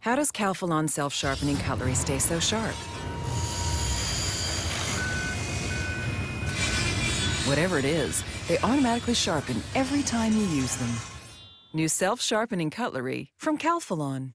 How does Calphalon self-sharpening cutlery stay so sharp? Whatever it is, they automatically sharpen every time you use them. New self-sharpening cutlery from Calphalon.